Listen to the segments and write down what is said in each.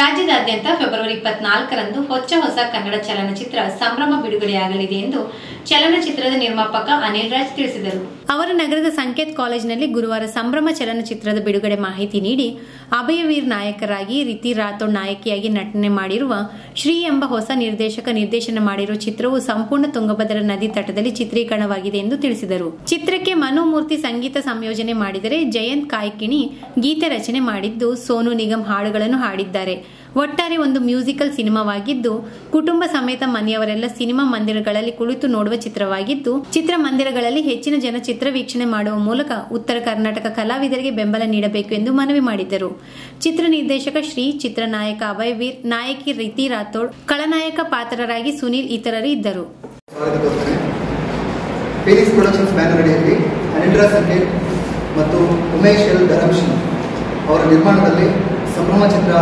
ರಾಜ್ಯದಾದ್ಯಂತ ಫೆಬ್ರವರಿ ಇಪ್ಪತ್ನಾಲ್ಕರಂದು ಹೊಚ್ಚ ಹೊಸ ಕನ್ನಡ ಚಲನಚಿತ್ರ ಸಂಭ್ರಮ ಬಿಡುಗಡೆಯಾಗಲಿದೆ ಎಂದು ಚಲನಚಿತ್ರದ ನಿರ್ಮಾಪಕ ಅನಿಲ್ ರಾಜ್ ತಿಳಿಸಿದರು. ಅವರು ನಗರದ ಸಂಕೇತ್ ಕಾಲೇಜಿನಲ್ಲಿ ಗುರುವಾರ ಸಂಭ್ರಮ ಚಲನಚಿತ್ರದ ಬಿಡುಗಡೆ ಮಾಹಿತಿ ನೀಡಿ ಅಭಯವೀರ್ ನಾಯಕರಾಗಿ ರೀತಿ ರಾಥೋಡ್ ನಾಯಕಿಯಾಗಿ ನಟನೆ ಮಾಡಿರುವ ಶ್ರೀ ಎಂಬ ಹೊಸ ನಿರ್ದೇಶಕ ನಿರ್ದೇಶನ ಮಾಡಿರುವ ಚಿತ್ರವು ಸಂಪೂರ್ಣ ತುಂಗಭದ್ರಾ ನದಿ ತಟದಲ್ಲಿ ಚಿತ್ರೀಕರಣವಾಗಿದೆ ಎಂದು ತಿಳಿಸಿದರು. ಚಿತ್ರಕ್ಕೆ ಮನೋಮೂರ್ತಿ ಸಂಗೀತ ಸಂಯೋಜನೆ ಮಾಡಿದರೆ ಜಯಂತ್ ಕಾಯ್ಕಿಣಿ ಗೀತೆ ರಚನೆ ಮಾಡಿದ್ದು ಸೋನು ನಿಗಮ್ ಹಾಡುಗಳನ್ನು ಹಾಡಿದ್ದಾರೆ. ಒಟ್ಟಾರೆ ಒಂದು ಮ್ಯೂಸಿಕಲ್ ಸಿನಿಮಾವಾಗಿದ್ದು, ಕುಟುಂಬ ಸಮೇತ ಮನೆಯವರೆಲ್ಲ ಸಿನಿಮಾ ಮಂದಿರಗಳಲ್ಲಿ ಕುಳಿತು ನೋಡುವ ಚಿತ್ರವಾಗಿದ್ದು ಚಿತ್ರಮಂದಿರಗಳಲ್ಲಿ ಹೆಚ್ಚಿನ ಜನ ಚಿತ್ರ ವೀಕ್ಷಣೆ ಮಾಡುವ ಮೂಲಕ ಉತ್ತರ ಕರ್ನಾಟಕ ಕಲಾವಿದರಿಗೆ ಬೆಂಬಲ ನೀಡಬೇಕು ಎಂದು ಮನವಿ ಮಾಡಿದ್ದರು ಚಿತ್ರ ನಿರ್ದೇಶಕ ಶ್ರೀ ಚಿತ್ರನಾಯಕ ಅಭಯ್ ವೀರ್ ನಾಯಕಿ ರೀತಿ ರಾಥೋಡ್, ಖಳನಾಯಕ ಪಾತ್ರರಾಗಿ ಸುನೀಲ್ ಇತರರು ಇದ್ದರು. ಮತ್ತು ಉಮೇಶ್ ಎಲ್ ಅವರ ನಿರ್ಮಾಣದಲ್ಲಿ ಸಂಭ್ರಮ ಚಿತ್ರ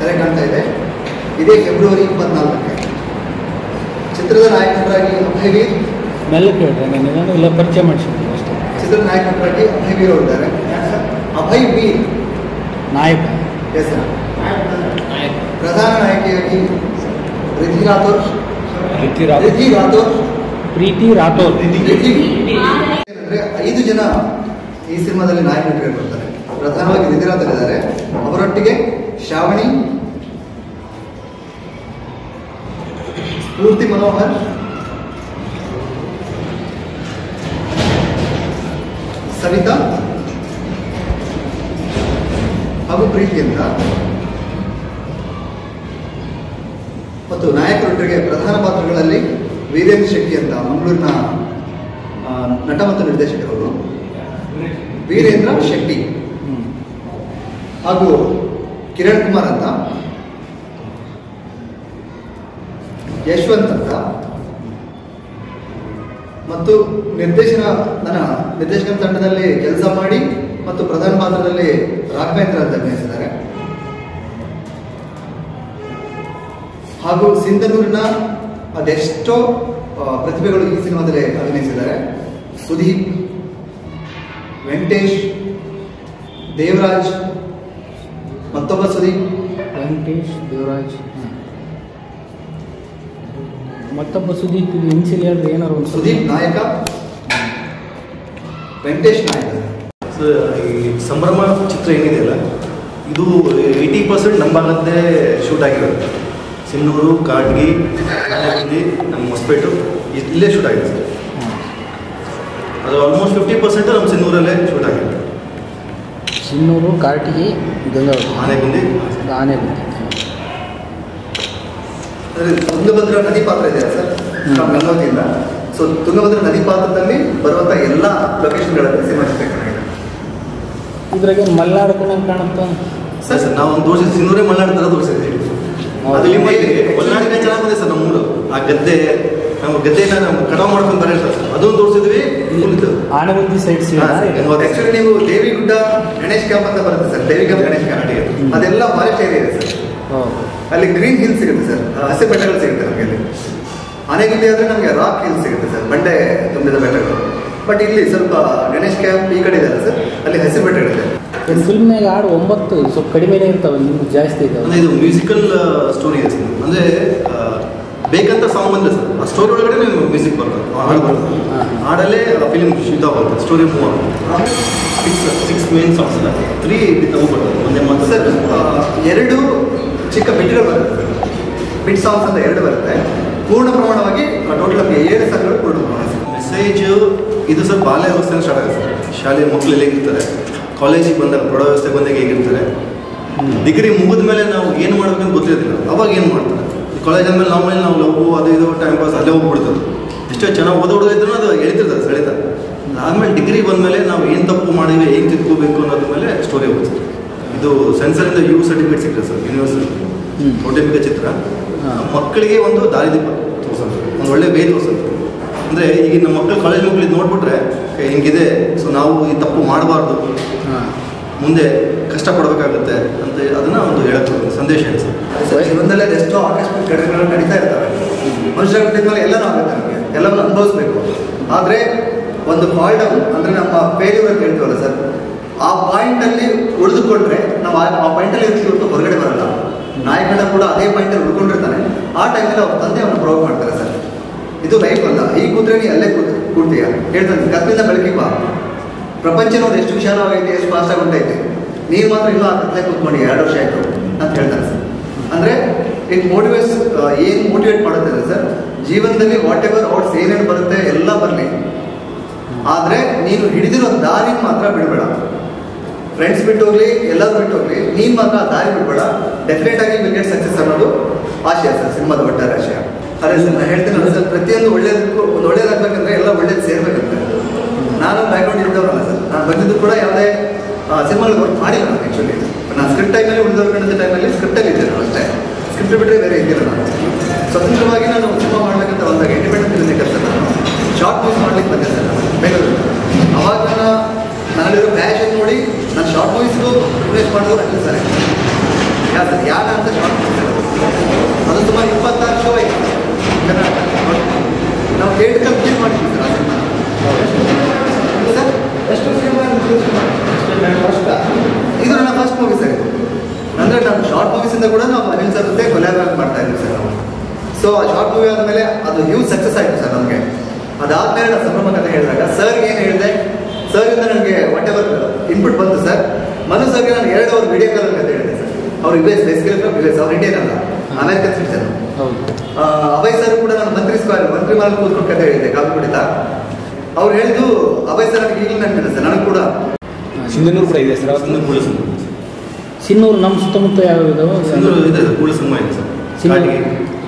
ತೆರೆ ಕಾಣ್ತಾ ಇದೆ. ಇದೇ ಫೆಬ್ರವರಿ ಇಪ್ಪತ್ನಾಲ್ಕಕ್ಕೆ. ಚಿತ್ರದ ನಾಯಕರಾಗಿ ಅಭಯವೀರ್ ನಾನು ಇಲ್ಲ ಪರಿಚಯ ಮಾಡಿಸಿದ್ದೀನಿ ಅಷ್ಟೇ. ಚಿತ್ರದ ನಾಯಕರಾಗಿ ಅಭಯವೀರ್ ಅವರಿದ್ದಾರೆ. ಅಭಯ್ ವೀರ್. ನಾಯಕ. ಎಸ್ ಪ್ರಧಾನ ನಾಯಕಿಯಾಗಿ ರಿಧಿ ರಾಥೋರ್ ರಿಧಿ ರಾಥೋರ್ ಪ್ರೀತಿ ರಾಥೋರ್ ಅಂದ್ರೆ ಐದು ಜನ ಈ ಸಿನಿಮಾದಲ್ಲಿ ನಾಯಕ ನಟರು ಬರ್ತಾರೆ ಪ್ರಧಾನವಾಗಿ ನಿಧಿರಾಥರ್ ಇದ್ದಾರೆ. ಅವರೊಟ್ಟಿಗೆ ಶ್ರಾವಣಿ ಸ್ಫೂರ್ತಿ ಮನೋಹರ್. ಸವಿತಾ. ಹಾಗೂ ಪ್ರೀತಿ ಅಂತ. ಮತ್ತು ನಾಯಕರೊಟ್ಟಿಗೆ ಪ್ರಧಾನ ಪಾತ್ರಗಳಲ್ಲಿ ವೀರೇಂದ್ರ ಶೆಟ್ಟಿ ಅಂತ, ಮಂಗಳೂರಿನ ನಟ ಮತ್ತು ನಿರ್ದೇಶಕರವರು ವೀರೇಂದ್ರ ಶೆಟ್ಟಿ. ಹಾಗೂ ಕಿರಣ್ ಕುಮಾರ್ ಅಂತ. ಯಶವಂತ್ ಮತ್ತು ನಿರ್ದೇಶನ, ನನ್ನ ನಿರ್ದೇಶನ ತಂಡದಲ್ಲಿ ಕೆಲಸ ಮಾಡಿ ಮತ್ತು ಪ್ರಧಾನ ಪಾತ್ರದಲ್ಲಿ ರಾಘವೇಂದ್ರ ಅಂತ ಅಭಿನಯಿಸಿದ್ದಾರೆ. ಹಾಗೂ ಸಿಂಧನೂರಿನ ಅದೆಷ್ಟೋ ಪ್ರತಿಭೆಗಳು ಈ ಸಿನಿಮಾದಲ್ಲಿ ಅಭಿನಯಿಸಿದ್ದಾರೆ. ಸುದೀಪ್, ವೆಂಕಟೇಶ್, ದೇವರಾಜ್, ಮತ್ತೊಬ್ಬ ಸುದೀಪ್. ವೆಂಕಟೇಶ್, ದೇವರಾಜ್. ಮತ್ತೊಬ್ಬ ಸುದೀಪ್ ಇದು ಹೇಳಿದ್ರೆ ಏನಾರು ಒಂದು ಸುದೀಪ್ ನಾಯಕ. ವೆಂಕಟೇಶ್ ನಾಯಕ. ಸೊ ಈ ಸಂಭ್ರಮ ಚಿತ್ರ ಏನಿದೆಯಲ್ಲ ಇದು ಏಯ್ಟಿ ಪರ್ಸೆಂಟ್ ನಮ್ಮ ಭಾಗದ್ದೇ ಶೂಟ್ ಆಗಿರೋದು. ಸಿನ್ನೂರು ಕಾಡ್ಗಿ ನಾಯಕಂದಿ ನಮ್ಮ ಹೊಸಪೇಟು ಇಲ್ಲೇ ಶೂಟ್ ಆಗಿದೆ ಸರ್. ಅದು ಆಲ್ಮೋಸ್ಟ್ ಫಿಫ್ಟಿ ಪರ್ಸೆಂಟ್ ನಮ್ಮ ಸಿನ್ನೂರಲ್ಲೇ ಶೂಟ್ ಆಗಿದೆ. ಸಿನ್ನೂರು ಕಾರ್ಟಿಗಿ ಗಂಗಾವತಿ. ಆನೆಗುಂದಿ. ಆನೆ ಬಂದಿ ಅಂದರೆ ತುಂಗಭದ್ರಾ ನದಿ ಪಾತ್ರ ಇದೆ ಸರ್. ನಮ್ಮ ಗಂಗಾವತಿಯಿಂದ. ಸೊ ತುಂಗಭದ್ರಾ ನದಿ ಪಾತ್ರದಲ್ಲಿ ಬರುವಂಥ ಎಲ್ಲ ಲೊಕೇಶನ್ಗಳಲ್ಲಿ ಸಿನಿಮಾ ಚಿತ್ರೀಕರಣ ಇದೆ ಇದ್ರಾಗ ಕಾಣುತ್ತೆ ಕಾಣುತ್ತ? ಸರ್ ಸರ್ ನಾವು ಒಂದು ತೋರಿಸಿದ್ವಿ ಸಿನ್ನೂರೇ ಮಲ್ನಾಡು ಥರ ಇದೆ ಅದು ಮಲೆನಾಡಿನ ಚೆನ್ನಾಗಿ ಬಂದಿದೆ ಸರ್ ನಮ್ಮ ಊರು. ಆ ಗದ್ದೆ ನಮ್ಮ ಗದ್ದೆನ ನಾವು ಕಟಾವು ಮಾಡ್ಕೊಂಡು ಬರೋಣ ಸರ್. ಅದೊಂದು ತೋರಿಸಿದ್ವಿ ಆನಗುಂದಿ ಸೈಡ್ ಆಕ್ಚುಲಿ ನೀವು ದೇವಿಗುಡ್ಡ ಗಣೇಶ್ ಕ್ಯಾಂಪ್ ಅಂತ ಬರುತ್ತೆ ಸರ್ ದೇವಿಗುಡ್ಡ ಗಣೇಶ್ ಕ್ಯಾಂಪ್. ಅದೆಲ್ಲ ಫಾರೆಸ್ಟ್ ಏರಿಯಾ ಇದೆ ಸರ್. ಅಲ್ಲಿ ಗ್ರೀನ್ ಹಿಲ್ ಸಿಗುತ್ತೆ ಸರ್. ಹಸಿ ಬೆಟ್ಟಗಳು ಸಿಗುತ್ತೆ ನಮಗೆ ಅಲ್ಲಿ. ಆನೆಗುಂದಿ ಆದರೆ ನಮಗೆ ರಾಕ್ ಹಿಲ್ ಸಿಗುತ್ತೆ ಸರ್. ಬಂಡೆ ತುಂಬಿದ ಬೆಟ್ಟಗಳು. ಬಟ್ ಇಲ್ಲಿ ಸ್ವಲ್ಪ ಗಣೇಶ್ ಕ್ಯಾಂಪ್ ಈ ಕಡೆ ಇದೆ ಸರ್. ಅಲ್ಲಿ ಹಸಿ ಬೆಟ್ಟಗಳಿದೆ. ಫಿಲ್ಮ್ನಾಗ ಹಾಡು ಒಂಬತ್ತು ಸ್ವಲ್ಪ ಕಡಿಮೆನೇ ಇರ್ತಾವೆ ನಿಮ್ಗೆ ಜಾಸ್ತಿ ಅಂದ್ರೆ ಇದಾವೆ ಇದು ಮ್ಯೂಸಿಕಲ್ ಸ್ಟೋರಿ ಇದೆ ಸರ್. ಅಂದರೆ ಬೇಕಂತ ಸಾಂಗ್ ಬಂದ್ರೆ ಸರ್. ಆ ಸ್ಟೋರಿ ಒಳಗಡೆ ಮ್ಯೂಸಿಕ್ ಬರ್ತದೆ ಆ ಹಾಡು ಬರ್ತದೆ ಹಾಡಲ್ಲೇ ಫಿಲ್ಮ್ ಶುದ್ಧ ಬರ್ತದೆ ಸ್ಟೋರಿ ಮೂವ್ ಆಗುತ್ತೆ. ಸಿಕ್ಸ್ ಸಿಕ್ಸ್ ಮೇನ್ ಸಾಂಗ್ಸ್ ಅಲ್ಲ ತ್ರೀ ಬರ್ತದೆ ಒಂದೇ ಮಾತು ಸರ್ ಎರಡು ಚಿಕ್ಕ ಬಿಟ್ಗಳು ಬರುತ್ತೆ. ಬಿಟ್ ಸಾಂಗ್ಸ್ ಅಂತ ಎರಡು ಬರುತ್ತೆ. ಪೂರ್ಣ ಪ್ರಮಾಣವಾಗಿ ಟೋಟಲ್ ಆಗಿ ಏಳು ಸಾಂಗ್ಗಳು ಪೂರ್ಣ ಪ್ರಮಾಣ ಮೆಸೇಜ್ ಇದು ಸರ್ ಬಾಲ್ಯ ವ್ಯವಸ್ಥೆ ಸ್ಟಾರ್ಟ್ ಆಗುತ್ತೆ. ಶಾಲೆ ಶಾಲೆಯ ಮಕ್ಕಳು ಹೇಗಿರ್ತಾರೆ? ಕಾಲೇಜಿಗೆ ಬಂದಾಗ ಪ್ರೌಢ ವ್ಯವಸ್ಥೆಗೆ ಬಂದಾಗ ಹೇಗಿರ್ತಾರೆ? ಡಿಗ್ರಿ ಮುಗಿದ ಮೇಲೆ ನಾವು ಏನು ಮಾಡ್ಬೇಕಂತ ಗೊತ್ತಿರೋದಿಲ್ಲ. ಅವಾಗ ಏನು ಮಾಡ್ತಾರೆ? ಕಾಲೇಜ್ ಆದಮೇಲೆ ನಾವು ಮೇಲೆ ನಾವು ಲವ್ ಅದು ಇದು ಟೈಮ್ ಪಾಸ್ ಅಲ್ಲೇ ಹೋಗ್ಬಿಡ್ತದೆ. ಎಷ್ಟೋ ಚೆನ್ನಾಗಿ ಓದೋ ಅದು ಹೇಳ್ತಿರ್ತಾರೆ, ಸೆಳೆತ. ಆದಮೇಲೆ ಡಿಗ್ರಿ ಬಂದಮೇಲೆ ನಾವು ಏನು ತಪ್ಪು ಮಾಡಿದ್ವಿ, ಏನು ತಿದ್ಕೋಬೇಕು ಅನ್ನೋದ್ರ ಮೇಲೆ ಸ್ಟೋರಿ ಹೋಗುತ್ತೆ. ಇದು ಸೆನ್ಸರಿಂದ ಯು ಸರ್ಟಿಫಿಕೇಟ್ ಸಿಕ್ಕಿದೆ ಸರ್ ಯೂನಿವರ್ಸಿಟಿ ಹ್ಮ್. ಕೌಟುಂಬಿಕ ಚಿತ್ರ. ಮಕ್ಕಳಿಗೆ ಒಂದು ದಾರಿದೀಪ ತೋರಿಸಂತ ಒಂದು ಒಳ್ಳೆ ಬೇಯ್ ತೋರಿಸಂತ ಅಂದರೆ ಈಗ ನಮ್ಮ ಮಕ್ಕಳು ಕಾಲೇಜ್ ಮಕ್ಕಳು ಇದು ನೋಡ್ಬಿಟ್ರೆ ಏ, ಹಿಂಗಿದೆ ಸೊ ನಾವು ಈ ತಪ್ಪು ಮಾಡಬಾರ್ದು. ಮುಂದೆ ಕಷ್ಟಪಡಬೇಕಾಗುತ್ತೆ. ಅಂತ ಅದನ್ನ ಒಂದು ಹೇಳಕ್ಕೆ ಸಂದೇಶ ಇದೆ ಸರ್. ಸರ್, ಎಷ್ಟೋ ಆಕಸ್ಮಿಕ ಘಟನೆಗಳು ನಡೀತಾ ಇರ್ತವೆ. ಮನುಷ್ಯ ಹುಟ್ಟಿದ ಮೇಲೆ ಎಲ್ಲನೂ ಆಗುತ್ತೆ ನಮಗೆ ಎಲ್ಲವನ್ನು ಅನುಭವಿಸ್ಬೇಕು. ಆದರೆ ಒಂದು ಫಾಲ್ಟ್ ಅಂದರೆ ನಮ್ಮ ಫೇಲ್ಯೂರ್ ಅಂತ ಹೇಳ್ತೀವಲ್ಲ ಸರ್ ಆ ಪಾಯಿಂಟಲ್ಲಿ ಉಳಿದುಕೊಂಡ್ರೆ ನಾವು ಆ- ಪಾಯಿಂಟ್ ಪಾಯಿಂಟಲ್ಲಿ ಇರ್ತೀವಿ ಹೊರಗಡೆ ಬರಲ್ಲ. ನಾಯಕನ ಕೂಡ ಅದೇ ಪಾಯಿಂಟಲ್ಲಿ ಉಳ್ಕೊಂಡಿರ್ತಾನೆ. ಆ ಟೈಮಲ್ಲಿ ಅವ್ರ ತಂದೆ ಅವನು ಪ್ರೊವೋಕ್ ಮಾಡ್ತಾರೆ ಸರ್. ಇದು ಲೈಫ್ ಅಲ್ಲ ಈ ಕೂತ್ರೆ ನೀ ಅಲ್ಲೇ ಕೂತ್ ಕೂಡ್ತೀಯ ಹೇಳ್ತಾನೆ ಕತ್ಲಿಂದ ಬೆಳಕಿ ಬಾ. ಪ್ರಪಂಚ ನೋಡಿ ಎಷ್ಟು ವಿಶಾಲವಾಗೈತೆ, ಎಷ್ಟು ಫಾಸ್ಟಾಗಿ ಉಂಟೈತೆ. ನೀನು ಮಾತ್ರ ಇಲ್ಲ ಆ ಕತ್ಲೆ ಕೂತ್ಕೊಂಡು ಎರಡು ವರ್ಷ ಆಯಿತು ಅಂತ ಹೇಳ್ತಾರೆ ಸರ್. ಅಂದರೆ ಇಟ್ ಮೋಟಿವೇಟ್ಸ್ ಏನು ಮೋಟಿವೇಟ್ ಮಾಡುತ್ತೆ ಸರ್, ಜೀವನದಲ್ಲಿ ವಾಟ್ ಎವರ್ ಔಟ್ಸ್ ಏನೇನು ಬರುತ್ತೆ ಎಲ್ಲ ಬರಲಿ. ಆದರೆ, ನೀನು ಹಿಡಿದಿರೋ ದಾರಿ ಮಾತ್ರ ಬಿಡಬೇಡ. ಫ್ರೆಂಡ್ಸ್ ಬಿಟ್ಟು ಹೋಗ್ಲಿ, ಎಲ್ಲರೂ ಬಿಟ್ಟು ಹೋಗ್ಲಿ, ನೀನು ಮಾತ್ರ ದಾರಿ ಬಿಡ್ಬೇಡ ಡೆಫಿನೆಟ್ ಆಗಿ ವಿಲ್ ಗೆಟ್ ಸಕ್ಸಸ್ ಅನ್ನೋದು ಆಶಯ ಸರ್, ಸಿನಿಮಾದ ಒಟ್ಟಾರೆ ಆಶಯ. ಅದೇ ಸರ್, ನಾನು ಹೇಳ್ತೀನಿ ಸರ್, ಪ್ರತಿಯೊಂದು ಒಳ್ಳೇದಕ್ಕೂ, ಒಂದು ಒಳ್ಳೇದಾಗಬೇಕಂದ್ರೆ ಎಲ್ಲ ಒಳ್ಳೇದು ಸೇರ್ಬೇಕಂತ. ನಾನು ಬ್ಯಾಕ್ಗ್ರೌಂಡ್ ಇದ್ದವರಲ್ಲ ಸರ್, ನಾನು ಬಂದಿದ್ದು ಕೂಡ ಯಾವುದೇ ಸಿನಿಮಾಗಳು ವರ್ಕ್ ಮಾಡಿಲ್ಲ ನಾನು ಆ್ಯಕ್ಚುಲಿ ನಾನು ಸ್ಕ್ರಿಪ್ಟ್ ಟೈಮಲ್ಲಿ ಉಳಿದವ್ರ ಟೈಮಲ್ಲಿ ಸ್ಕ್ರಿಪ್ಟಲ್ಲಿ ಇದ್ದೆ ನಾನು ಅಷ್ಟೇ. ಸ್ಕ್ರಿಪ್ಟ್ ಬಿಟ್ಟರೆ ಬೇರೆ ಇದ್ದಿಲ್ಲ ನಾನು. ಸ್ವತಂತ್ರವಾಗಿ ನಾನು ಸಿನಿಮಾ ಮಾಡಬೇಕಂತ ಬಂದಾಗ ಇಂಡಿಪೆಂಡೆಂಟ್ ಫಿಲ್ಮ್ ಸರ್ ನಾನು ಶಾರ್ಟ್ ಮೂವೀಸ್ ಮಾಡ್ಲಿಕ್ಕೆ ಬಂದೆ ಸರ್ ನಾನು ಬೆಂಗಳೂರು ಅವಾಗ ನನ್ನ ನನ್ನಲ್ಲಿರೋ ಪ್ಯಾಷನ್ ನೋಡಿ ನಾನು ಶಾರ್ಟ್ ಮೂವೀಸ್ಗೂ ಇನ್ವೆಸ್ಟ್ ಮಾಡೋದು ಅಂತ ಸರ್ ಯಾ ಸರ್ ಯಾರ ಅಂತ ಶಾರ್ಟ್ ಮೂವೀಸ್ ಅದು ಸುಮಾರು ಇಪ್ಪತ್ತಾರು ಶೋ ಆಯಿತು ಕರ್ನಾಟಕ ನಾವು ಥಿಯೇಟರ್ ಕಂಪ್ಲೀಟ್ ಮಾಡ್ತೀವಿ ಸರ್ ಆ ಸರ್ ಎಷ್ಟು ಸಿನಿಮಾ ಇದು ನನ್ನ ಫಸ್ಟ್ ಮೂವಿ ಸರ್ ಇದು. ಅಂದರೆ ನಾನು ಶಾರ್ಟ್ ಮೂವೀಸಿಂದ ಕೂಡ ನಾವು ಅನಿಲ್ ಸರ್ ಜೊತೆ ಕೊಲ್ಯಾಬ್ರೇಟ್ ಮಾಡ್ತಾ ಇದ್ದೀವಿ ಸರ್ ನಾವು. ಸೊ ಆ ಶಾರ್ಟ್ ಮೂವಿ ಆದಮೇಲೆ ಅದು ಹ್ಯೂಜ್ ಸಕ್ಸಸ್ ಆಯಿತು ಸರ್ ನಮಗೆ. ಅದಾದಮೇಲೆ ನಾನು ಸಂಭ್ರಮ ಕಥೆ ಹೇಳಿದಾಗ ಸರ್ ಏನು ಹೇಳಿದೆ? ಸರ್ ಇಂದ ನನಗೆ ವಾಟ್ ಎವರ್ ಇನ್ಪುಟ್ ಬಂತು ಸರ್ ಮನು ಸರ್ಗೆ ನಾನು ಎರಡು ಅವ್ರ ವಿಡಿಯೋ ಕಾಲ್ ಅಂತ ಹೇಳಿದೆ ಸರ್ ಅವ್ರು U S basically U S ಅವ್ರು ಇಂಡಿಯನ್ ಅಲ್ಲ. ಅಮೆರಿಕನ್ ಸಿಟಿಸನ್ ಹೌದು. ಅಭಯ್ ಸರ್ ಕೂಡ ನಾನು ಮಂತ್ರಿ ಸ್ಕ್ವೇರ್ ಮಂತ್ರಿ ಮಾಲ್ ಕೂತ್ಕೊಂಡು ಕತೆ ಹೇಳಿದ್ದೆ ಕಾಫಿ ಕುಡಿತ ಅವ್ರು ಹೇಳಿದ್ದು ಅಭಯ್ ಸರ್ ನನಗೆ ಈಗಲೂ ನೆನಪಿದೆ ಸರ್ ನನಗೆ ಕೂಡ. ಸಿಂಧನೂರು ಕೂಡ ಇದೆ ಸರ್ ಸಿನ್ನೂರು ನಮ್ಮ ಸುತ್ತಮುತ್ತ ಯಾವ ಇದಾವೆ? ಸಿಂಧೂರು ಇದೆ ಸರ್ ಸಿಂಹ ಇದೆ ಸರ್ ಕಾಟಿಗೆ.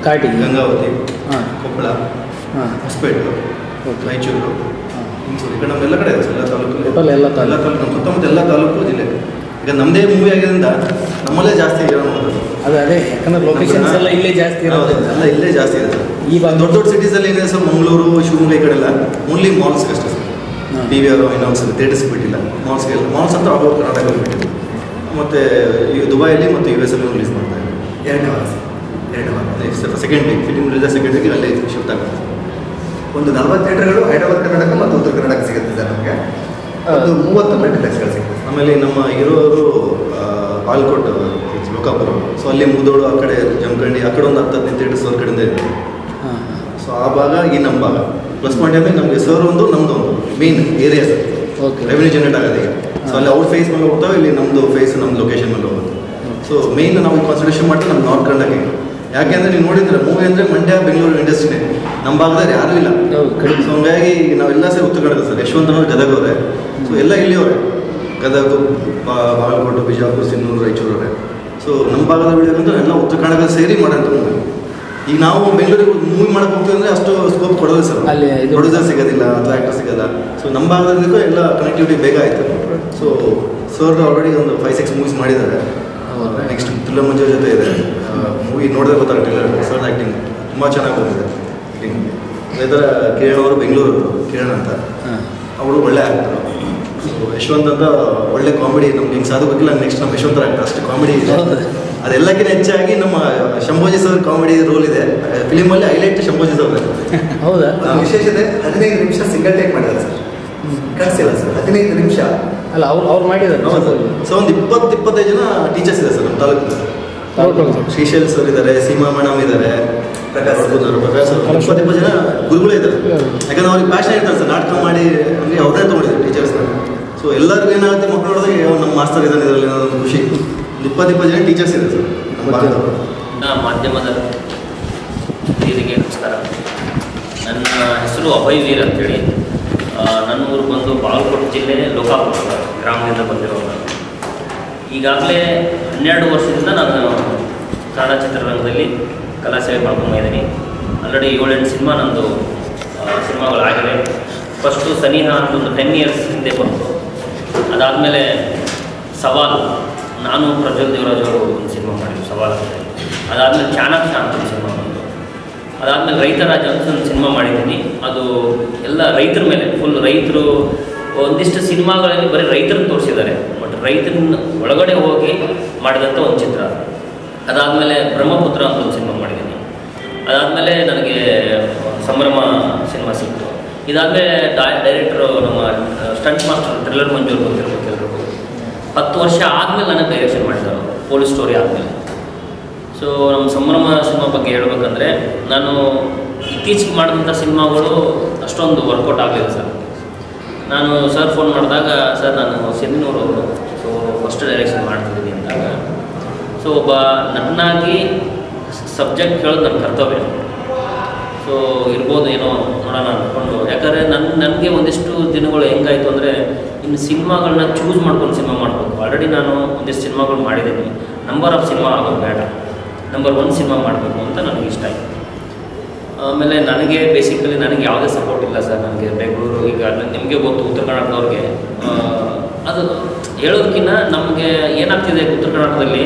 ಕಾಟಿಗೆ. ಗಂಗಾವತಿ ಹಾಂ. ಕೊಪ್ಪಳ ಹಾಂ. ಹೊಸಪೇಟೆ ಓಕೆ. ರಾಯಚೂರು. ಹಾಂ ಈ ಕಡೆ ನಮ್ಮೆಲ್ಲ ಕಡೆ ಇದೆ ಎಲ್ಲ ತಾಲೂಕು ಟೋಟಲ್ ಎಲ್ಲ ತಾಲೂಕು. ಎಲ್ಲ ತಾಲೂಕು ನಮ್ಮ ಸುತ್ತಮುತ್ತ ಎಲ್ಲ ತಾಲೂಕು ಜಿಲ್ಲೆ. ಈಗ ನಮ್ಮದೇ ಮೂವಿ ಆಗಿದ್ದರಿಂದ ನಮ್ಮಲ್ಲೇ ಜಾಸ್ತಿ ಇರೋ ನೋಡೋದು ಅದೇ ಅದೇ ಯಾಕಂದ್ರೆ ಲೊಕೇಶನ್ಸ್ ಎಲ್ಲ ಇಲ್ಲೇ ಜಾಸ್ತಿ ಇರೋದು ಎಲ್ಲ ಇಲ್ಲೇ ಜಾಸ್ತಿ ಇದೆ ಈಗ ದೊಡ್ಡ ದೊಡ್ಡ ಸಿಟೀಸಲ್ಲಿ ಏನಿದೆ ಸರ್ ಮಂಗಳೂರು ಶಿವಮೊಗ್ಗ ಈ ಕಡೆ ಎಲ್ಲ ಓನ್ಲಿ ಮಾಲ್ಸ್ಗೆ ಅಷ್ಟೇ ಸರ್. ಟಿ ವಿ ಅವರು ಇನ್ನೊಂದು ಥಿಯೇಟರ್ಸ್ಗೆ ಬಿಟ್ಟಿಲ್ಲ. ಮಾಲ್ಸ್ಗೆ ಎಲ್ಲ ಮಾಲ್ಸ್ ಅಂತ ಆಲ್ ಓವರ್ ಕರ್ನಾಟಕ ಬಿಟ್ಟಿಲ್ಲ ಮತ್ತು ಈ ದುಬೈಯಲ್ಲಿ ಮತ್ತು ಯು ಎಸ್ ಅಲ್ಲಿ ರಿಲೀಸ್ ಮಾಡ್ತಾ ಇದ್ದಾರೆ. ಎರಡನೇ ವಾರ ಸರ್. ಎರಡನೇ ವಾರ. Second week film release second week ಅಲ್ಲಿ ಶಿಫ್ಟ್ ಆಗುತ್ತೆ ಒಂದು ನಲವತ್ತು ಥಿಯೇಟರ್ಗಳು ಹೈದರಾಬಾದ್ ಕರ್ನಾಟಕ ಮತ್ತು ಉತ್ತರ ಕರ್ನಾಟಕ ಸಿಗುತ್ತೆ ಸರ್ ನಮಗೆ. ಒಂದು ಮೂವತ್ತು ಮಲ್ಟಿಪ್ಲೆಕ್ಸ್ಗಳು ಸಿಗುತ್ತೆ ಆಮೇಲೆ ನಮ್ಮ ಇರೋರು ಪಾಲ್ಕೋಟ್ ಲೋಕಾಪುರ ಸೊ ಅಲ್ಲಿ ಮುದೋಳು ಆ ಕಡೆ ಜಮಖಂಡಿ ಆ ಕಡೆ ಒಂದು ಹತ್ತು ಹದಿನೈದು ಥಿಯೇಟರ್ಸ್ ಅವ್ರ ಕಡೆಯಿಂದ ಇದೆ. ಹಾಂ ಸೊ ಆ ಭಾಗ ಈ ನಮ್ಮ ಭಾಗ. ಪ್ಲಸ್ ಪಾಯಿಂಟ್ ಅಂದರೆ ನಮಗೆ ಸರ್ ಒಂದು ನಮ್ಮದು ಒಂದು main area sir. Okay revenue generate ಆಗೋದು ಈಗ ಸೊ ಅಲ್ಲಿ ಅವ್ರ ಫೇಸ್ ಮೇಲೆ ಹೋಗ್ತಾವೆ ಇಲ್ಲಿ ನಮ್ಮದು ಫೇಸ್ ನಮ್ಮ ಲೊಕೇಶನ್ ಮೇಲೆ ಹೋಗುತ್ತೆ. ಸೊ ಮೇನ್ ನಾವು ಕಾನ್ಸಂಟ್ರೇಷನ್ ಮಾಡಿ ನಮ್ಮ ನಾರ್ತ್ ಕರ್ನಾಟಕ. ಯಾಕೆಂದ್ರೆ ನೀವು ನೋಡಿದ್ರೆ ಮೂವಿ ಅಂದರೆ ಮಂಡ್ಯ ಬೆಂಗಳೂರು ಇಂಡಸ್ಟ್ರಿನೇ ನಮ್ಮ ಭಾಗದಲ್ಲಿ ಯಾರು ಇಲ್ಲ. ಸೊ ಹಂಗಾಗಿ ನಾವೆಲ್ಲ ಸೇರಿ ಉತ್ತರ ಕನ್ನಡ ಸರ್. ಯಶವಂತನವ್ರು ಗದಗ ಅವರೇ ಸೊ ಎಲ್ಲ ಇಲ್ಲಿ ಅವರೇ ಗದಗ ಬಾಗಲಕೋಟೆ ಬಿಜಾಪುರ ಸಿನ್ನೂರು ರಾಯಚೂರು ಅವರೇ ಸೊ ನಮ್ಮ ಭಾಗದ ಅಂದ್ರೆ ಎಲ್ಲ ಉತ್ತರ ಕನ್ನಡ ಸೇರಿ ಮಾಡಂತ ಮೂವಿ ಈಗ ನಾವು ಬೆಂಗಳೂರಿಗೆ ಮೂವಿ ಮಾಡಕ್ಕೆ ಹೋಗ್ತೀವಿ ಅಂದರೆ ಅಷ್ಟು ಸ್ಕೋಪ್ ಕೊಡಲ್ಲ ಸರ್. ಅಲ್ಲಿ ಪ್ರೊಡ್ಯೂಸರ್ ಸಿಗೋದಿಲ್ಲ ಅಥವಾ ಆಕ್ಟರ್ ಸಿಗೋಲ್ಲ. ಸೊ ನಮ್ಮ ಭಾಗದಲ್ಲಿ ಎಲ್ಲ ಕನೆಕ್ಟಿವಿಟಿ ಬೇಗ ಆಯ್ತು. ಸೊ ಸರ್ ಆಲ್ರೆಡಿ ಒಂದು ಫೈವ್ ಸಿಕ್ಸ್ ಮೂವೀಸ್ ಮಾಡಿದ್ದಾರೆ? ನೆಕ್ಸ್ಟ್ ತುಲ ಮಂಜು ಜೊತೆ ಇದೆ. ಮೂವಿ ನೋಡಿದ್ರೆ ಗೊತ್ತಾಗ್ತಿಲ್ಲ ಸರ್ ಆ್ಯಕ್ಟಿಂಗ್ ತುಂಬ ಚೆನ್ನಾಗಿ ಬಂದಿದೆ ಆ್ಯಕ್ಟಿಂಗ್ ಅದೇ ಥರ ಕಿರಣ್ ಅವರು ಬೆಂಗಳೂರು ಕಿರಣ್ ಅಂತ. ಅವರು ಒಳ್ಳೆ ಆ್ಯಕ್ಟರು ಯಶವಂತ್ ಅಂತ ಒಳ್ಳೆ ಕಾಮಿಡಿ ನಮ್ಗೆ ಹಿಂಗೆ ಸಾಧು ಗೊತ್ತಿಲ್ಲ. ನೆಕ್ಸ್ಟ್ ನಮ್ಮ ಯಶವಂತರ ಆ್ಯಕ್ಟರ್ ಅಷ್ಟು ಕಾಮಿಡಿ ಇದೆ? ಅದೆಲ್ಲಕ್ಕಿಂತ ಹೆಚ್ಚಾಗಿ ನಮ್ಮ ಶಂಭೋಜಿ ಸರ್ ಕಾಮಿಡಿ ರೋಲ್ ಇದೆ. ಫಿಲಿಮಲ್ಲಿ ಹೈಲೈಟ್ ಶಂಭೋಜಿ ಸರ್ ಹೌದಾ? ವಿಶೇಷತೆ ಹದಿನೈದು ನಿಮಿಷ ಸಿಂಗಲ್ ಟೇಕ್ ಮಾಡಿದ್ದಾರೆ ಸರ್. ಕಳಿಸಿಲ್ಲ ಸರ್. ಹದಿನೈದು ನಿಮಿಷ. ಅಲ್ಲ ಅವ್ರು ಅವ್ರು ಮಾಡಿದ್ದಾರೆ. ಸರ್ ಸೊ ಒಂದು ಇಪ್ಪತ್ತು ಇಪ್ಪತ್ತೈದು ಜನ ಟೀಚರ್ಸ್ ಇದೆ ಸರ್ ನಮ್ಮ ತಾಲೂಕಿನಲ್ಲಿ. ತಾಲೂಕು. ಶ್ರೀಶೈಲ್ ಸರ್ ಇದ್ದಾರೆ ಸೀಮಾ ಮೇಡಮ್ ಇದ್ದಾರೆ ಪ್ರಕಾಶ್ ಸರ್. ಪ್ರಕಾಶ್ ಪ್ರಕಾಶ್ ಸರ್ ಇಪ್ಪತ್ತು ಇಪ್ಪತ್ತು ಜನ ಗುರುಗಳು ಇದ್ದಾರೆ. ಯಾಕಂದ್ರೆ ಅವ್ರಿಗೆ ಪ್ಯಾಷನ್ ಇರ್ತಾರೆ ಸರ್ ನಾಟಕ ಮಾಡಿ ಹಂಗೆ ಅವ್ರನ್ನೇ ತೊಗೊಂಡಿದ್ದಾರೆ ಟೀಚರ್ಸ್ನ ಸೊ ಎಲ್ಲರಿಗೂ ಏನಾಗುತ್ತೆ ಮಕ್ಕಳು ನೋಡಿದ್ರೆ ನಮ್ಮ ಮಾಸ್ತರ್ ಇದ್ದಾರೆ ಇದರಲ್ಲಿ ಒಂದು ಖುಷಿ. ಇಪ್ಪತ್ತು ಇಪ್ಪತ್ತು ಜನ ಟೀಚರ್ಸ್ ಇದೆ ಸರ್ ನಮ್ಮ ಮಾಧ್ಯಮದ ನಮಸ್ಕಾರ. ನನ್ನ ಹೆಸರು ಅಭಯ್ ವೀರ್ ಅಂತೇಳಿ. ನನ್ನ ಊರು ಬಂದು ಬಾಗಲಕೋಟೆ ಜಿಲ್ಲೆ ಲೋಕಾಪುರ ಗ್ರಾಮದಿಂದ ಬಂದಿರೋದು. ನಾನು ಈಗಾಗಲೇ ಹನ್ನೆರಡು ವರ್ಷದಿಂದ ನಾನು ಕನ್ನಡ ಚಿತ್ರರಂಗದಲ್ಲಿ ಕಲಾ ಸೇವೆ ಮಾಡ್ಕೊಂಡು ಇದ್ದೀನಿ ಆಲ್ರೆಡಿ ಏಳೆಂಟು ಸಿನಿಮಾ ನಂದು ಸಿನಿಮಾಗಳಾಗಿವೆ. ಫಸ್ಟು ಸನಿಹ ಅಂತ ಒಂದು ಟೆನ್ ಇಯರ್ಸ್ ಹಿಂದೆ ಬಂತು. ಅದಾದಮೇಲೆ ಸವಾಲು, ನಾನು ಪ್ರಜ್ವಲ್ ದೇವರಾಜ್ ಅವರು ಒಂದು ಸಿನಿಮಾ ಮಾಡಿದ್ವಿ ಸವಾಲು ಅಂತ. ಅದಾದಮೇಲೆ ಚಾಣಕ್ಯ ಅಂತ ಒಂದು ಸಿನಿಮಾ ಬಂತು. ಅದಾದಮೇಲೆ ರೈತರಾಜ ಅಂತ ಒಂದು ಸಿನಿಮಾ ಮಾಡಿದ್ದೀನಿ. ಅದು ಎಲ್ಲ ರೈತರ ಮೇಲೆ ಫುಲ್ ರೈತರು ಒಂದಿಷ್ಟು ಸಿನಿಮಾಗಳಲ್ಲಿ ಬರೀ ರೈತರನ್ನ ತೋರಿಸಿದ್ದಾರೆ. ಬಟ್ ರೈತನ ಒಳಗಡೆ ಹೋಗಿ ಮಾಡಿದಂಥ ಒಂದು ಚಿತ್ರ ಅದಾದಮೇಲೆ ಬ್ರಹ್ಮಪುತ್ರ ಅಂತ ಒಂದು ಸಿನಿಮಾ ಮಾಡಿದ್ದೀನಿ. ಅದಾದಮೇಲೆ ನನಗೆ ಸಂಭ್ರಮ ಸಿನಿಮಾ ಸಿಕ್ತು. ಇದಾದಮೇಲೆ ಡೈರೆಕ್ಟ್ರು ನಮ್ಮ ಸ್ಟಂಟ್ ಮಾಸ್ಟರ್ ಥ್ರಿಲ್ಲರ್ ಮಂಜೂರು ಗೊತ್ತಿರ್ಬೇಕು ಎಲ್ರಿಗೂ. ಹತ್ತು ವರ್ಷ ಆದಮೇಲೆ ನನಗೆ ಡೈರೆಕ್ಷನ್ ಮಾಡಿದ್ದಾರೆ ಪೊಲೀಸ್ ಸ್ಟೋರಿ ಆದಮೇಲೆ. ಸೊ, ನಮ್ಮ ಸಂಭ್ರಮ ಸಿನಿಮಾ ಬಗ್ಗೆ ಹೇಳ್ಬೇಕಂದ್ರೆ ನಾನು ಇತ್ತೀಚೆಗೆ ಮಾಡಿದಂಥ ಸಿನಿಮಾಗಳು ಅಷ್ಟೊಂದು ವರ್ಕೌಟ್ ಆಗಲಿಲ್ಲ ಸರ್. ನಾನು ಸರ್ ಫೋನ್ ಮಾಡಿದಾಗ, ಸರ್ ನಾನು ಅವರು ಸೊ ಫಸ್ಟ್ ಡೈರೆಕ್ಷನ್ ಮಾಡ್ತಿದ್ದೀನಿ ಅಂದಾಗ ಸೊ ಒಬ್ಬ ನನ್ನಾಗಿ ಸಬ್ಜೆಕ್ಟ್ ಕೇಳೋದು ನನ್ನ ಕರ್ತವ್ಯ. ಸೊ ಇರ್ಬೋದು ಏನೋ ನೋಡೋಣ ಅಂದ್ಕೊಂಡು ಯಾಕಂದರೆ ನನ್ನ ನನಗೆ ಒಂದಿಷ್ಟು ದಿನಗಳು ಹೆಂಗಾಯಿತು ಅಂದರೆ, ಇನ್ನು ಸಿನಿಮಾಗಳನ್ನ ಚೂಸ್ ಮಾಡ್ಕೊಂಡು ಸಿನಿಮಾ ಮಾಡಬೇಕು ಆಲ್ರೆಡಿ ನಾನು ಒಂದಿಷ್ಟು ಸಿನಿಮಾಗಳು ಮಾಡಿದ್ದೀನಿ. ನಂಬರ್ ಆಫ್ ಸಿನಿಮಾ ಆಗೋದು ಬೇಡ ನಂಬರ್ ಒನ್ ಸಿನಿಮಾ ಮಾಡಬೇಕು ಅಂತ ನನಗೆ ಇಷ್ಟ ಆಯಿತು. ಆಮೇಲೆ ನನಗೆ ಬೇಸಿಕಲಿ ನನಗೆ ಯಾವುದೇ ಸಪೋರ್ಟ್ ಇಲ್ಲ ಸರ್ ನನಗೆ. ಬೆಂಗಳೂರು ಈಗ ನಿಮಗೆ ಗೊತ್ತು ಉತ್ತರ ಕನ್ನಡದವ್ರಿಗೆ. ಅದು ಹೇಳೋದಕ್ಕಿಂತ ನಮಗೆ ಏನಾಗ್ತಿದೆ ಉತ್ತರ ಕರ್ನಾಟಕದಲ್ಲಿ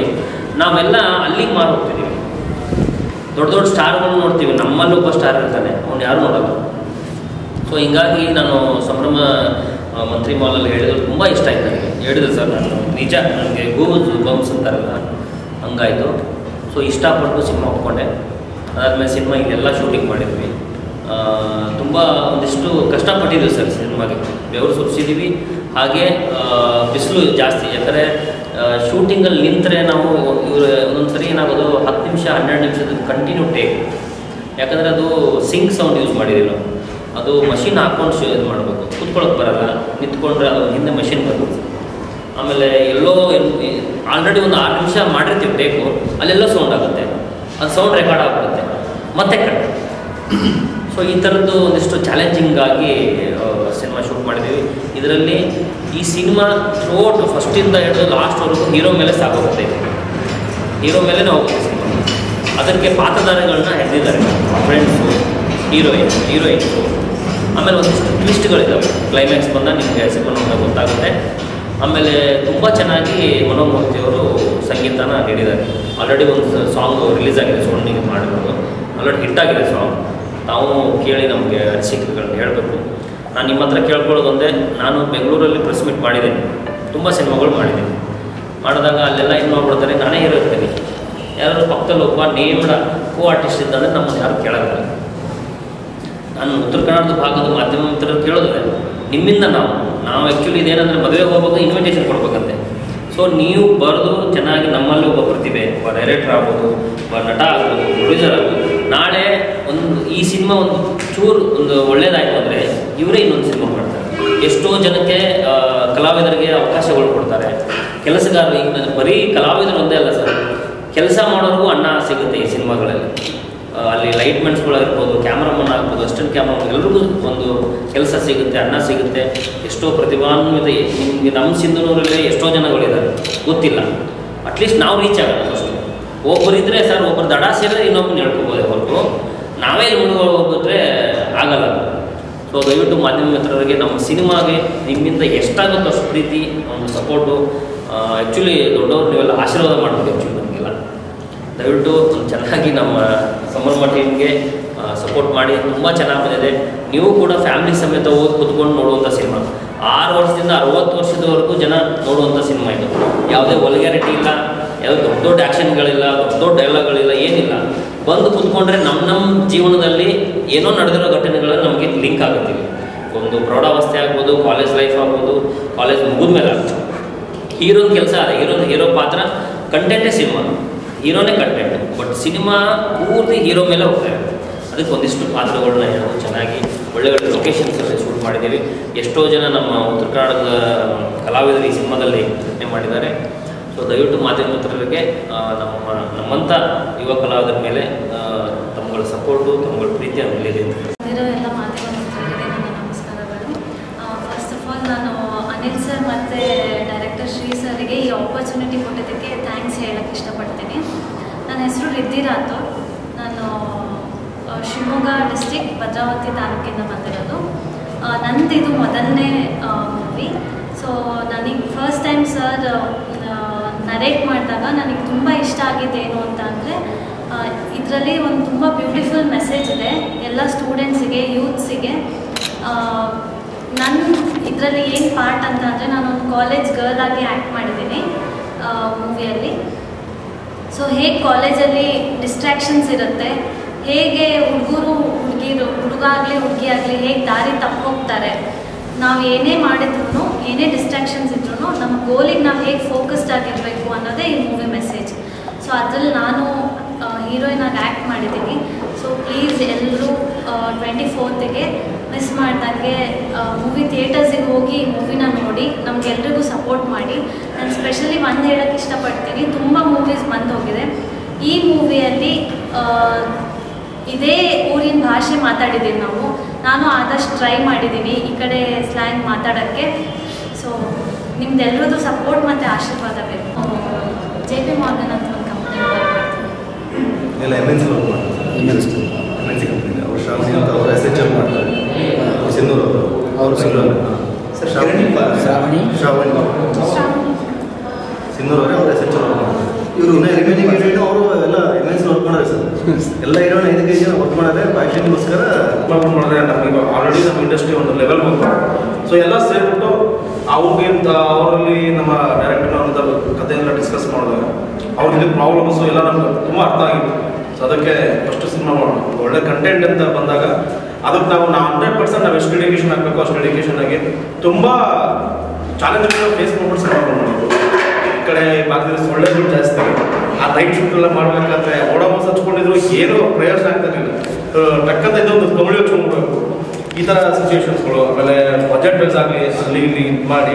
ನಾವೆಲ್ಲ ಅಲ್ಲಿಗೆ ಮಾರು ಹೋಗ್ತಿದ್ದೀವಿ ದೊಡ್ಡ ದೊಡ್ಡ ಸ್ಟಾರ್ಗಳು ನೋಡ್ತೀವಿ. ನಮ್ಮಲ್ಲೂ ಒಬ್ಬ ಸ್ಟಾರ್ ಇರ್ತಾನೆ. ಅವ್ನು ಯಾರು ನೋಡೋದು ಸೊ ಹಿಂಗಾಗಿ ನಾನು ಸಂಭ್ರಮ ಮಂತ್ರಿ ಮಾಲಲ್ಲಿ ಹೇಳಿದ್ರು. ತುಂಬ ಇಷ್ಟ ಆಯ್ತು ನನಗೆ. ಹೇಳಿದೆ ಸರ್ ನಾನು. ನಿಜ, ನನಗೆ ಗೂಸ್ ಬಮ್ಸ್ ಅಂತಾರಲ್ಲ. ಹಂಗಾಯಿತು. ಸೊ ಇಷ್ಟಪಟ್ಟು ಸಿನಿಮಾ ಒಪ್ಕೊಂಡೆ. ಅದಾದಮೇಲೆ ಸಿನಿಮಾ ಇದೆಲ್ಲ ಶೂಟಿಂಗ್ ಮಾಡಿದ್ವಿ. ತುಂಬ ಒಂದಿಷ್ಟು ಕಷ್ಟಪಟ್ಟಿದ್ದೀವಿ ಸರ್ ಸಿನಿಮಾಗೆ. ಬೆವರು ಸುರಿಸಿದ್ದೀವಿ ಹಾಗೆ ಬಿಸಿಲು ಜಾಸ್ತಿ. ಯಾಕಂದರೆ ಶೂಟಿಂಗಲ್ಲಿ ನಿಂತರೆ ನಾವು ಇವರು ಒಂದೊಂದು ಸರಿ ಏನಾಗೋದು, ಹತ್ತು ನಿಮಿಷ, ಹನ್ನೆರಡು ನಿಮಿಷದ ಕಂಟಿನ್ಯೂ ಟೇಕ್ ಯಾಕಂದರೆ ಅದು ಸಿಂಕ್ ಸೌಂಡ್ ಯೂಸ್ ಮಾಡಿದ್ದೀವಿ ನಾವು ಅದು ಮಷಿನ್ ಹಾಕ್ಕೊಂಡು ಶೂ, ಇದು ಮಾಡಬೇಕು. ಕುತ್ಕೊಳ್ಳೋಕೆ ಬರಲ್ಲ. ನಿಂತ್ಕೊಂಡ್ರೆ ಅದು ಹಿಂದೆ ಮಷಿನ್ ಬರುತ್ತೆ. ಆಮೇಲೆ ಎಲ್ಲೋ ಆಲ್ರೆಡಿ ಒಂದು ಆರು ನಿಮಿಷ ಮಾಡಿರ್ತೀವಿ ಟೇಕು ಅಲ್ಲೆಲ್ಲೋ ಸೌಂಡ್ ಆಗುತ್ತೆ. ಅದು ಸೌಂಡ್ ರೆಕಾರ್ಡ್ ಆಗಿಬಿಡುತ್ತೆ. ಮತ್ತೆ ಕಟ್. ಸೊ ಈ ಥರದ್ದು ಒಂದಿಷ್ಟು ಚಾಲೆಂಜಿಂಗ್ ಆಗಿ ಸಿನಿಮಾ ಶೂಟ್ ಮಾಡಿದ್ದೀವಿ ಇದರಲ್ಲಿ ಈ ಸಿನಿಮಾ ಥ್ರೋಟ್ ಫಸ್ಟಿಂದ ಹಿಡಿದು ಲಾಸ್ಟ್ವರೆಗೂ ಹೀರೋ ಮೇಲೆ ಸಾಕೋಗುತ್ತೆ. ಹೀರೋ ಮೇಲೆ ಹೋಗುತ್ತೆ ಸಿನಿಮಾ ಅದಕ್ಕೆ ಪಾತ್ರಧಾರಿಗಳನ್ನ ಹಿಡಿದಿದ್ದಾರೆ ಫ್ರೆಂಡ್ಸು ಹೀರೋಯಿನ್ ಹೀರೋಯಿನ್ಸು ಆಮೇಲೆ ಒಂದಿಷ್ಟು ಟ್ವಿಸ್ಟ್ಗಳಿದ್ದಾವೆ ಕ್ಲೈಮ್ಯಾಕ್ಸ್ ಬಂದ ನಿಮಗೆ ಸಿನಿಮಾ ಗೊತ್ತಾಗುತ್ತೆ. ಆಮೇಲೆ ತುಂಬ ಚೆನ್ನಾಗಿ ಮನೋಮೂರ್ತಿಯವರು ಸಂಗೀತನ ನೀಡಿದ್ದಾರೆ ಆಲ್ರೆಡಿ ಒಂದು ಸಾಂಗ್ ರಿಲೀಸ್ ಆಗಿದೆ ಸೌಂಡಿಂಗ್ ಮಾಡಿರೋದು. ಆಲ್ರೆಡಿ ಹಿಟ್ ಆಗಿದೆ ಸಾಂಗ್ ತಾವು ಕೇಳಿ ನಮಗೆ ಅನಿಸಿಕೆಗಳನ್ನ ಹೇಳಬೇಕು. ನಾನು ನಿಮ್ಮ ಹತ್ರ ಕೇಳ್ಕೊಳ್ಳೋದೊಂದೇ ನಾನು ಬೆಂಗಳೂರಲ್ಲಿ ಪ್ರೆಸ್ ಮೀಟ್ ಮಾಡಿದ್ದೀನಿ. ತುಂಬ ಸಿನಿಮಾಗಳು ಮಾಡಿದೆ ಮಾಡಿದಾಗ ಅಲ್ಲೆಲ್ಲ ಏನು ಮಾಡ್ಬಿಡ್ತಾರೆ, ನಾನೇ ಹೀರೋ ಇರ್ತೀನಿ. ಯಾರು ಪಕ್ಕದಲ್ಲಿ ಒಬ್ಬ ನೇಮ್ಡ ಕೋ ಆರ್ಟಿಸ್ಟ್ ಇದ್ದಂದರೆ ನಮ್ಮನ್ನು ಯಾರು ಕೇಳೋದಿಲ್ಲ ನಾನು ಉತ್ತರ ಕನ್ನಡದ ಭಾಗದ ಮಾಧ್ಯಮ ಮಿತ್ರರು ಕೇಳಿದ್ರೆ, ನಿಮ್ಮಿಂದ ನಾವು ನಾವು ಆ್ಯಕ್ಚುಲಿ ಇದೇನಂದರೆ ಮದುವೆಗೆ ಹೋಗ್ಬೇಕು ಇನ್ವಿಟೇಷನ್ ಕೊಡ್ಬೇಕಂತೆ. ಸೊ ನೀವು ಬರೆದು ಚೆನ್ನಾಗಿ ನಮ್ಮಲ್ಲಿ ಒಬ್ಬ ಪ್ರತಿಭೆ, ಒಬ್ಬ ಡೈರೆಕ್ಟರ್ ಆಗ್ಬೋದು, ಒಬ್ಬ ನಟ ಆಗ್ಬೋದು ಪ್ರೊಡ್ಯೂಸರ್ ಆಗ್ಬೋದು ನಾಳೆ ಒಂದು ಈ ಸಿನಿಮಾ ಒಂದು ಚೂರು ಒಂದು ಒಳ್ಳೇದಾಯಿತು ಅಂದರೆ ಇವರೇ ಇನ್ನೊಂದು ಸಿನಿಮಾ ಮಾಡ್ತಾರೆ. ಎಷ್ಟೋ ಜನಕ್ಕೆ ಕಲಾವಿದರಿಗೆ ಅವಕಾಶಗಳು ಕೊಡ್ತಾರೆ. ಕೆಲಸಗಾರರು ಈಗ ನಾನು ಬರೀ ಕಲಾವಿದರು ಒಂದೇ ಅಲ್ಲ ಸರ್. ಕೆಲಸ ಮಾಡೋರಿಗೂ ಅನ್ನ ಸಿಗುತ್ತೆ ಈ ಸಿನಿಮಾಗಳಲ್ಲಿ. ಅಲ್ಲಿ ಲೈಟ್ಮೆಂಟ್ಸ್ಗಳಾಗಿರ್ಬೋದು ಕ್ಯಾಮ್ರಾಮನ್ ಆಗ್ಬೋದು ಅಸ್ಟೆಂಟ್ ಕ್ಯಾಮ್ರಾಮನ್ ಎಲ್ರಿಗೂ ಒಂದು ಕೆಲಸ ಸಿಗುತ್ತೆ, ಅನ್ನ ಸಿಗುತ್ತೆ. ಎಷ್ಟೋ ಪ್ರತಿಭಾನ್ವಿತ ನಿಮಗೆ ನಮ್ಮ ಸಿಂಧನೂರಲ್ಲಿ ಎಷ್ಟೋ ಜನಗಳಿದ್ದಾರೆ. ಗೊತ್ತಿಲ್ಲ. ಅಟ್ಲೀಸ್ಟ್ ನಾವು ರೀಚ್ ಆಗೋಣ ಒಬ್ಬರಿದ್ದರೆ ಸರ್, ಒಬ್ಬರು ದಡ ಸೇರಿದ್ರೆ ಇನ್ನೊಬ್ಬರು ಹೇಳ್ಕೊಬೋದು ಹೊರತು. ನಾವೇ ಹೋಗ್ಬಿಟ್ರೆ ಆಗಲ್ಲ. ಸೊ ದಯವಿಟ್ಟು ಮಾಧ್ಯಮ ಮಿತ್ರರಿಗೆ ನಮ್ಮ ಸಿನಿಮಾಗೆ ನಿಮ್ಮಿಂದ ಎಷ್ಟಾಗುತ್ತೋ ಅಷ್ಟು ಪ್ರೀತಿ, ಒಂದು ಸಪೋರ್ಟು ಆ್ಯಕ್ಚುಲಿ ದೊಡ್ಡವ್ರು ನೀವೆಲ್ಲ ಆಶೀರ್ವಾದ ಮಾಡಬೇಕು ಆ್ಯಕ್ಚುಲಿ ನಮಗೆಲ್ಲ. ದಯವಿಟ್ಟು ಚೆನ್ನಾಗಿ ನಮ್ಮ ಸಂಭ್ರಮ ಟೀಮ್ಗೆ ಸಪೋರ್ಟ್ ಮಾಡಿ. ತುಂಬ ಚೆನ್ನಾಗಿ ಬಂದಿದೆ. ನೀವು ಕೂಡ ಫ್ಯಾಮಿಲಿ ಸಮೇತ ಹೋಗಿ ಕುತ್ಕೊಂಡು ನೋಡುವಂಥ ಸಿನಿಮಾ. ಆರು ವರ್ಷದಿಂದ ಅರವತ್ತು ವರ್ಷದವರೆಗೂ ಜನ ನೋಡುವಂಥ ಸಿನಿಮಾ ಇದು. ಯಾವುದೇ ವಲ್ಗ್ಯಾರಿಟಿ ಇಲ್ಲ. ಯಾವುದೇ ದೊಡ್ಡ ದೊಡ್ಡ ಆ್ಯಕ್ಷನ್ಗಳಿಲ್ಲ ದೊಡ್ಡ ದೊಡ್ಡ ಡೈಲಾಗ್ಗಳಿಲ್ಲ ಏನಿಲ್ಲ. ಬಂದು ಕುತ್ಕೊಂಡ್ರೆ ನಮ್ಮ ನಮ್ಮ ಜೀವನದಲ್ಲಿ ಏನೋ ನಡೆದಿರೋ ಘಟನೆಗಳು ನಮಗೆ ಲಿಂಕ್ ಆಗುತ್ತೀವಿ ಒಂದು ಪ್ರೌಢಾವಸ್ಥೆ ಆಗ್ಬೋದು ಕಾಲೇಜ್ ಲೈಫ್ ಆಗ್ಬೋದು ಕಾಲೇಜ್ ಮುಗಿದ ಮೇಲೆ ಆಗ್ಬೋದು. ಹೀರೋನ ಕೆಲಸ ಅಲ್ಲ ಹೀರೋ ಹೀರೋ ಪಾತ್ರ ಕಂಟೆಂಟೇ ಸಿನಿಮಾ ಹೀರೋನೇ ಕಂಟೆಂಟ್ ಬಟ್ ಸಿನಿಮಾ ಪೂರ್ತಿ ಹೀರೋ ಮೇಲೆ ಹೋಗ್ತಾರೆ ಅದಕ್ಕೆ ಒಂದಿಷ್ಟು ಪಾತ್ರಗಳನ್ನ ನಾವು ಚೆನ್ನಾಗಿ ಒಳ್ಳೆ ಒಳ್ಳೆ ಲೊಕೇಶನ್ಸಲ್ಲಿ ಶೂಟ್ ಮಾಡಿದ್ದೀವಿ. ಎಷ್ಟೋ ಜನ ನಮ್ಮ ಉತ್ತರ ಕನ್ನಡದ ಕಲಾವಿದರು ಈ ಸಿನಿಮಾದಲ್ಲಿ ಮಾಡಿದ್ದಾರೆ. ದಯವಿಟ್ಟು ಮಾಧ್ಯಮ ಮಿತ್ರರಿಗೆ ನಮ್ಮ ನಮ್ಮಂಥ ಯುವ ಕಲಾವಿದರ ಮೇಲೆ ತಮ್ಮಗಳ ಸಪೋರ್ಟು, ತಮ್ಮಗಳ ಪ್ರೀತಿ ಬಂದಿರೋ ಎಲ್ಲ ಮಾಧ್ಯಮ ಮಿತ್ರರಿಗೆ ನನ್ನ ನಮಸ್ಕಾರಗಳು. ಫಸ್ಟ್ ಆಫ್ ಆಲ್ ನಾನು ಅನಿಲ್ ಸರ್ ಮತ್ತು ಡೈರೆಕ್ಟರ್ ಶ್ರೀ ಸರ್ಗೆ ಈ ಆಪರ್ಚುನಿಟಿ ಕೊಟ್ಟಿದ್ದಕ್ಕೆ ಥ್ಯಾಂಕ್ಸ್ ಹೇಳಕ್ಕೆ ಇಷ್ಟಪಡ್ತೀನಿ. ನನ್ನ ಹೆಸರು ರಿದ್ದಿ ರಾಥೋಡ್. ನಾನು ಶಿವಮೊಗ್ಗ ಡಿಸ್ಟಿಕ್ ಭದ್ರಾವತಿ ತಾಲೂಕಿಂದ ಬಂದಿರೋದು. ನಂದು ಇದು ಮೊದಲನೇ ಮೂವಿ ಸೊ ನನಗೆ ಫಸ್ಟ್ ಟೈಮ್ ಸರ್ ನರೇಟ್ ಮಾಡಿದಾಗ ನನಗೆ ತುಂಬ ಇಷ್ಟ ಆಗಿದೆ ಏನು ಅಂತ ಅಂದರೆ ಇದರಲ್ಲಿ ಒಂದು ತುಂಬ ಬ್ಯೂಟಿಫುಲ್ ಮೆಸೇಜ್ ಇದೆ. ಎಲ್ಲ ಸ್ಟೂಡೆಂಟ್ಸಿಗೆ ಯೂತ್ಸಿಗೆ ನನ್ನ ಇದರಲ್ಲಿ ಏನು ಪಾರ್ಟ್ ಅಂತ ಅಂದರೆ ನಾನೊಂದು ಕಾಲೇಜ್ ಗರ್ಲ್ ಆಗಿ ಆ್ಯಕ್ಟ್ ಮಾಡಿದ್ದೀನಿ ಮೂವಿಯಲ್ಲಿ ಸೊ ಹೇಗೆ ಕಾಲೇಜಲ್ಲಿ ಡಿಸ್ಟ್ರ್ಯಾಕ್ಷನ್ಸ್ ಇರುತ್ತೆ, ಹೇಗೆ ಹುಡುಗರು ಹುಡುಗಿರು ಹುಡುಗ ಆಗಲಿ ಹುಡುಗಿ ಆಗಲಿ ಹೇಗೆ ದಾರಿ ತಪ್ಪೋಗ್ತಾರೆ ನಾವು ಏನೇ ಮಾಡಿದ್ರು ಏನೇ ಡಿಸ್ಟ್ರಾಕ್ಷನ್ಸ್ ಇದ್ರೂ ನಮ್ಮ ಗೋಲಿಗೆ ನಾವು ಹೇಗೆ ಫೋಕಸ್ಡ್ ಆಗಿರಬೇಕು ಅನ್ನೋದೇ ಈ ಮೂವಿ ಮೆಸೇಜ್ ಸೊ ಅದರಲ್ಲಿ ನಾನು ಹೀರೋಯಿನ್ ಆಗಿ ಆ್ಯಕ್ಟ್ ಮಾಡಿದ್ದೀನಿ. ಸೊ ಪ್ಲೀಸ್ ಎಲ್ಲರೂ ಟ್ವೆಂಟಿ ಫೋರ್ತಿಗೆ ಮಿಸ್ ಮಾಡ್ದಂಗೆ ಮೂವಿ ಥಿಯೇಟರ್ಸಿಗೆ ಹೋಗಿ ಮೂವಿನ ನೋಡಿ, ನಮಗೆಲ್ರಿಗೂ ಸಪೋರ್ಟ್ ಮಾಡಿ. ನಾನು ಸ್ಪೆಷಲಿ ಒಂದು ಹೇಳೋಕ್ಕೆ ಇಷ್ಟಪಡ್ತೀನಿ, ತುಂಬ ಮೂವೀಸ್ ಬಂದು ಹೋಗಿದೆ. ಈ ಮೂವಿಯಲ್ಲಿ ಇದೇ ಊರಿನ ಭಾಷೆ ಮಾತಾಡಿದ್ದೀನಿ ನಾವು. ನಾನು ಆದಷ್ಟು ಟ್ರೈ ಮಾಡಿದ್ದೀನಿ ಈ ಕಡೆ ಸ್ಲ್ಯಾಂಗ್ ಮಾತಾಡೋಕ್ಕೆ. ನಿಮ್ದೆಲ್ಲರದ್ದು ಸಪೋರ್ಟ್ ಮತ್ತೆ ಆಶೀರ್ವಾದ ಬೇಕು. ಜೆ ಪಿ ಮಾರ್ಗನ್ ಅಂತ ಒಂದು ಕಂಪ್ನಿ ಎಲ್ಲ ಎಂ ಎನ್ ಸಿ ವರ್ಕ್ ಮಾಡ್ತಾರೆ. ಎಂ ಎನ್ ಸಿ ಕಂಪ್ನಿ ಅವ್ರು ಶ್ರಾವಣಿ ಅಂತ ಅವರು ಎಸ್ ಎಚ್ ಎಲ್ ಮಾಡ್ತಾರೆ. ಅವ್ರು ಸಿನ್ನೂರು ಅವರು. ಅವರು ಸಿನ್ನೂರು ಸರ್, ಶ್ರಾವಣಿ ಶ್ರಾವಣಿ. ಶ್ರಾವಣಿ ಸಿಂಧೂರು ಅವರೇ ಅವ್ರು ಎಸ್ ಎಚ್ ಎಲ್ ಮಾಡ್ತಾರೆ. ಇವರು ರಿಮೈನಿಂಗ್ ಅವರು ಎಲ್ಲ M N C work sir. ಎಲ್ಲ ವರ್ಕ್ ಮಾಡೋದೇ ಮಾಡಿದ್ರೆ ನಮಗೆ ಆಲ್ರೆಡಿ ನಮ್ಮ ಇಂಡಸ್ಟ್ರಿ ಒಂದು ಲೆವೆಲ್ ಬಂತು. ಸೊ ಎಲ್ಲ ಸೇರಿಬಿಟ್ಟು ಅವ್ರಿಗೆ ಅವರಲ್ಲಿ ನಮ್ಮ ಡೈರೆಕ್ಟರ್ ಅಂತ ಕಥೆಯೆಲ್ಲ ಡಿಸ್ಕಸ್ ಮಾಡಿದಾಗ ಅವ್ರಿಗೆ ಪ್ರಾಬ್ಲಮ್ಸು ಎಲ್ಲ ನಮ್ಗೆ ತುಂಬ ಅರ್ಥ ಆಗಿತ್ತು. ಸೊ ಅದಕ್ಕೆ ಫಸ್ಟ್ ಸಿನಿಮಾ ಮಾಡೋಣ ಒಳ್ಳೆ ಕಂಟೆಂಟ್ ಅಂತ ಬಂದಾಗ ಅದಕ್ಕೆ ನಾವು ನಾವು ಹಂಡ್ರೆಡ್ ಪರ್ಸೆಂಟ್ ನಾವು ಎಷ್ಟು ಡೆಡಿಕೇಶನ್ ಆಗಬೇಕು ಅಷ್ಟು ಡೆಡಿಕೇಶನ್ ಆಗಿ ತುಂಬ ಚಾಲೆಂಜ್ಗಳನ್ನ ಫೇಸ್ ಮಾಡ್ಬಿಟ್ಟು ಸಿನಿಮಾ ಮಾಡೋದು ಈ ಕಡೆ ಭಾಗದಲ್ಲಿ ಒಳ್ಳೆ ದುಡ್ಡು ಜಾಸ್ತಿ. ಆ ನೈಟ್ ಶೂಟ್ ಎಲ್ಲ ಮಾಡ್ಬೇಕಾದ್ರೆ ಮೋಸ ಹಚ್ಕೊಂಡಿದ್ರು ಏನು ಪ್ರಯೋಜನ ಆಗ್ತಾ ಇರಲಿಲ್ಲ. ಟಕ್ಕಂತ ಇದೊಂದು ಕಮಳಿ ಹಚ್ಕೊಂಡ್ಬಿಡ್ಬೇಕು. ಈ ಥರ ಸಿಚುವೇಶನ್ಸ್ಗಳು ಆಮೇಲೆ ಬಜೆಟ್ ವೈಸ್ ಆಗಲಿ ಅಲ್ಲಿ ಇಲ್ಲಿ ಇದು ಮಾಡಿ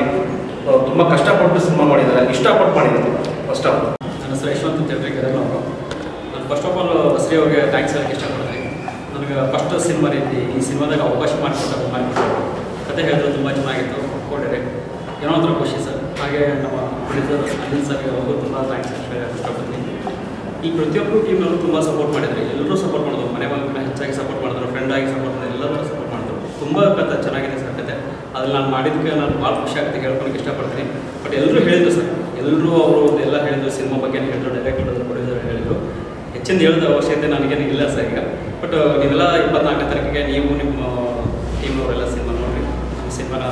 ತುಂಬ ಕಷ್ಟಪಟ್ಟು ಸಿನಿಮಾ ಮಾಡಿದ್ದಾರೆ. ಇಷ್ಟಪಟ್ಟು ಮಾಡಿದ್ದಾರೆ. ಫಸ್ಟ್ ಆಫ್ ಆಲ್ ನನ್ನ ಹೆಸರು ಯಶವಂತ್ ಅಂತ ನಾನು ಫಸ್ಟ್ ಆಫ್ ಆಲ್ ಶ್ರೀ ಅವರಿಗೆ ಥ್ಯಾಂಕ್ಸ್ ಹೇಳಕ್ಕೆ ಇಷ್ಟಪಡ್ತೀನಿ. ನನಗೆ ಫಸ್ಟ್ ಸಿನಿಮಾ ರೀತಿ ಈ ಸಿನಿಮಾದಾಗ ಅವಕಾಶ ಮಾಡಿಕೊಟ್ಟು ಮಾಡಿಕೊಟ್ಟು ಕತೆ ಹೇಳಿದ್ರು ತುಂಬ ಚೆನ್ನಾಗಿತ್ತು ಕೊಟ್ಟಿರಿ ಏನೋ ಒಂಥರ ಖುಷಿ ಸರ್? ಹಾಗೆ ನಮ್ಮ ಪ್ರೊಡ್ಯೂಸರ್ ಅನಿಲ್ ಸರ್, ಅವ್ರಿಗೂ ತುಂಬ ಥ್ಯಾಂಕ್ಸ್ ಇಷ್ಟಪಡ್ತೀನಿ. ಈ ಪ್ರತಿಯೊಬ್ಬರು ಟೀಮ್ನವರು ತುಂಬ ಸಪೋರ್ಟ್ ಮಾಡಿದ್ರು ಎಲ್ಲರೂ ಸಪೋರ್ಟ್ ಮಾಡಿದ್ರು. ಮನೆ ಬಂದ ಹೆಚ್ಚಾಗಿ ಸಪೋರ್ಟ್ ಮಾಡಿದ್ರು ಫ್ರೆಂಡ್ ಆಗಿ ಸಪೋರ್ಟ್ ಮಾಡಿದ್ರು ಸಪೋರ್ಟ್ ಮಾಡಿದ್ರು. ತುಂಬ ಕತೆ ಚೆನ್ನಾಗಿದೆ ಸರ್ ಕತೆ ಅದ್ರಲ್ಲಿ ನಾನು ಮಾಡಿದ್ದಕ್ಕೆ ನಾನು ಭಾಳ ಖುಷಿ ಆಗುತ್ತೆ ಹೇಳ್ಕೊಳಕ್ಕೆ ಇಷ್ಟಪಡ್ತೀನಿ. ಬಟ್ ಎಲ್ಲರೂ ಹೇಳಿದ್ರು ಸರ್ ಎಲ್ಲರೂ ಅವರು ಎಲ್ಲ ಹೇಳಿದ್ರು, ಸಿನಿಮಾ ಬಗ್ಗೆ ಹೇಳಿದ್ರು ಡೈರೆಕ್ಟರ್ ಪ್ರೊಡ್ಯೂಸರ್ ಹೇಳಿದರು. ಹೆಚ್ಚಿನ ಹೇಳಿದ ಅವಶ್ಯಕತೆ ನನಗೇನು ಇಲ್ಲ ಸರ್ ಈಗ. ಬಟ್ ನೀವೆಲ್ಲ ಇಪ್ಪತ್ನಾಲ್ಕನೇ ತಾರೀಕಿಗೆ ನೀವು ನಿಮ್ಮ ಟೀಮ್ನವರೆಲ್ಲ ಸಿನಿಮಾ ನೋಡಿ ನಮ್ಮ ಸಿನಿಮಾನ